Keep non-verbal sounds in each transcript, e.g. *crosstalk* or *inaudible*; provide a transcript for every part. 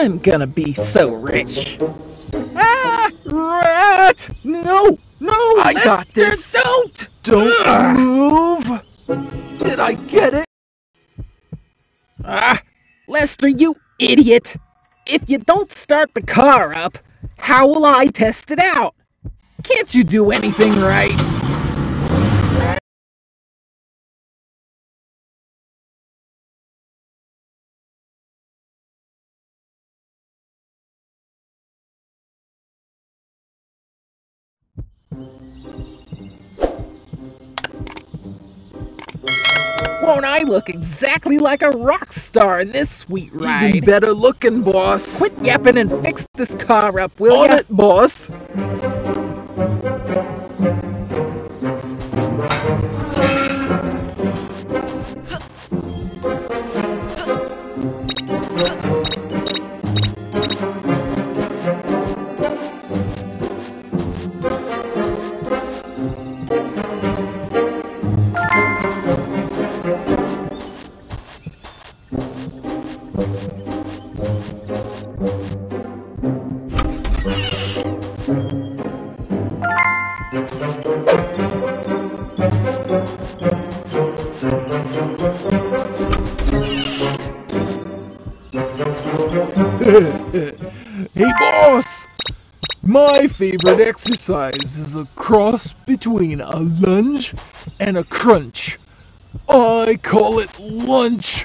I'm gonna be so rich. Ah! Rat! No! No! I Lester, got this. Don't! Don't Ugh. move! Did I get it? Ah! Lester, you idiot! If you don't start the car up, how will I test it out? Can't you do anything right? Won't I look exactly like a rock star in this sweet ride? Even better looking, boss. Quit yapping and fix this car up, will ya? On ya? it, boss. *laughs* Hey, boss! My favorite exercise is a cross between a lunge and a crunch. I call it lunch.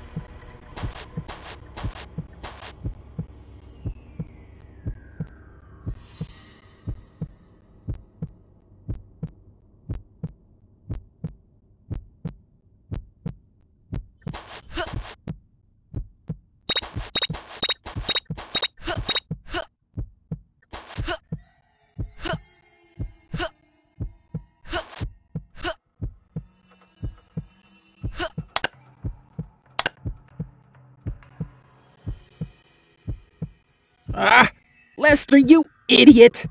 Lester, you idiot!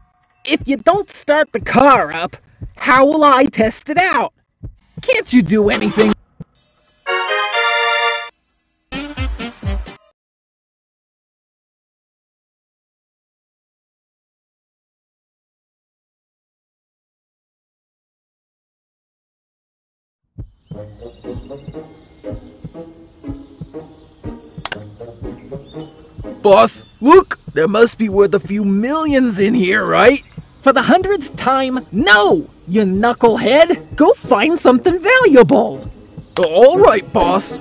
If you don't start the car up, how will I test it out? Can't you do anything? Boss, look! There must be worth a few millions in here, right? For the hundredth time, no! You knucklehead! Go find something valuable! All right, boss.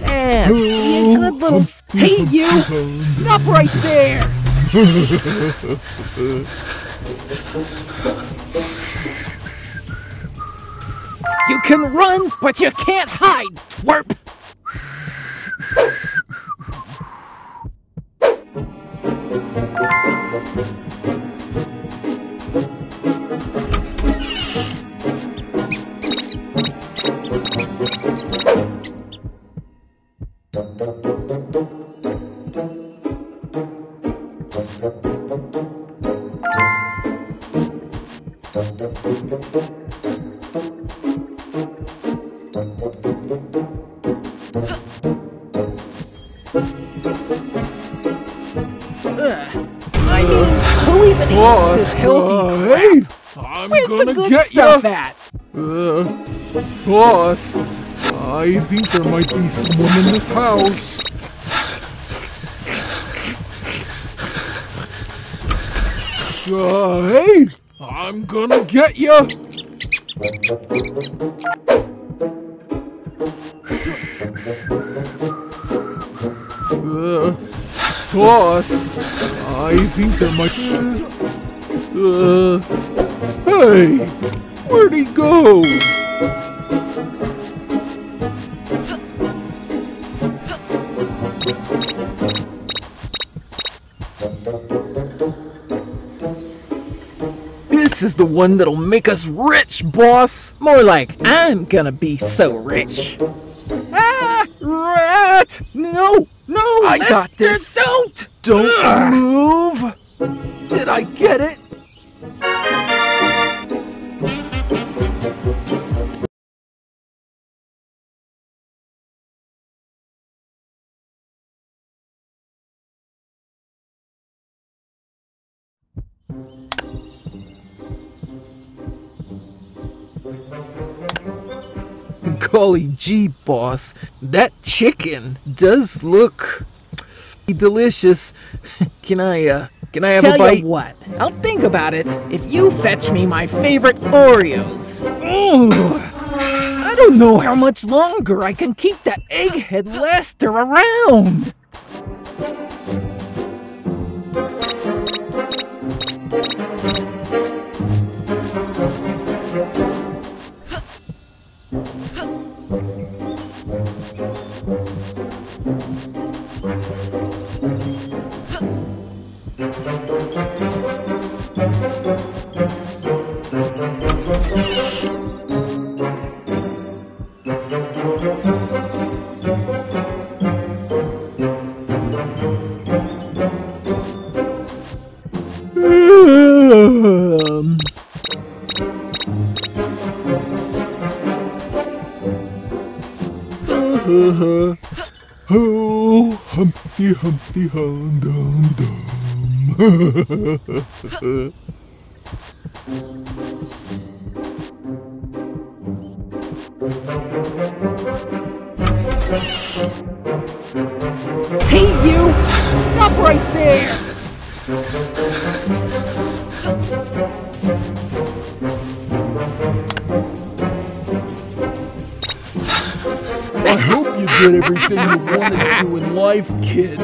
you! Stop right there! You good little. Hey, you! Stop right there! You can run, but you can't hide, twerp! I mean, who even eats this healthy crap? hey, I'm Where's gonna the good get stuff ya. at? Uh, boss, I think there might be someone in this house. Uh, hey, I'm gonna get you. Uh, boss, I think there might. Uh, hey, where'd he go? Is the one that'll make us rich, boss. More like, I'm gonna be so rich. Ah, rat! No, no, I Lester, got this. Don't. Don't move. Did I get it? Golly gee, boss, that chicken does look delicious. *laughs* Can I, uh, can I have Tell a bite? you what, I'll think about it if you fetch me my favorite Oreos. Ooh, I don't know how much longer I can keep that egghead Lester around. Humpty Humpty Hum Dum Dum. Hey, you! Stop right there! I hope you did everything you wanted to in life, kid.